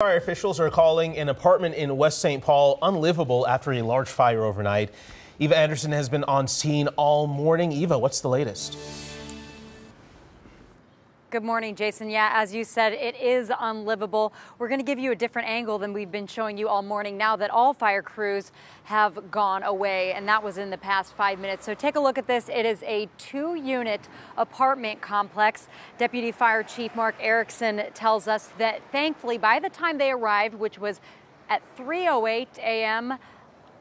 Fire officials are calling an apartment in West St. Paul unlivable after a large fire overnight. Eva Anderson has been on scene all morning. Eva, what's the latest? Good morning, Jason. Yeah, as you said, it is unlivable. We're going to give you a different angle than we've been showing you all morning now that all fire crews have gone away, and that was in the past five minutes. So take a look at this. It is a two unit apartment complex. Deputy Fire Chief Mark Erickson tells us that thankfully, by the time they arrived, which was at 3.08 a.m.,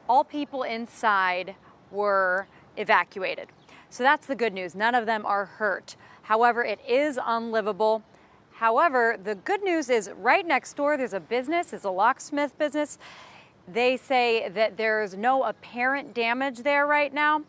all people inside were evacuated. So that's the good news. None of them are hurt. However, it is unlivable. However, the good news is right next door there's a business, it's a locksmith business. They say that there's no apparent damage there right now.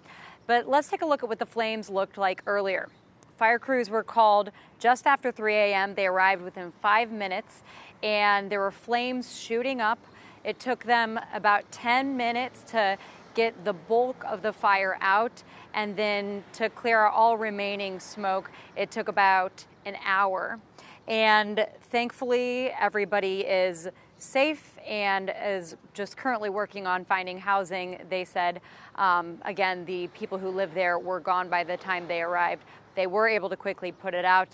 But let's take a look at what the flames looked like earlier. Fire crews were called just after 3 a.m. They arrived within five minutes and there were flames shooting up. It took them about 10 minutes to get the bulk of the fire out and then to clear all remaining smoke, it took about an hour. And thankfully, everybody is safe and is just currently working on finding housing. They said, um, again, the people who live there were gone by the time they arrived. They were able to quickly put it out.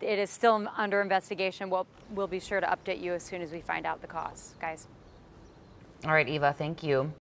It is still under investigation. We'll, we'll be sure to update you as soon as we find out the cause, guys. All right, Eva, thank you.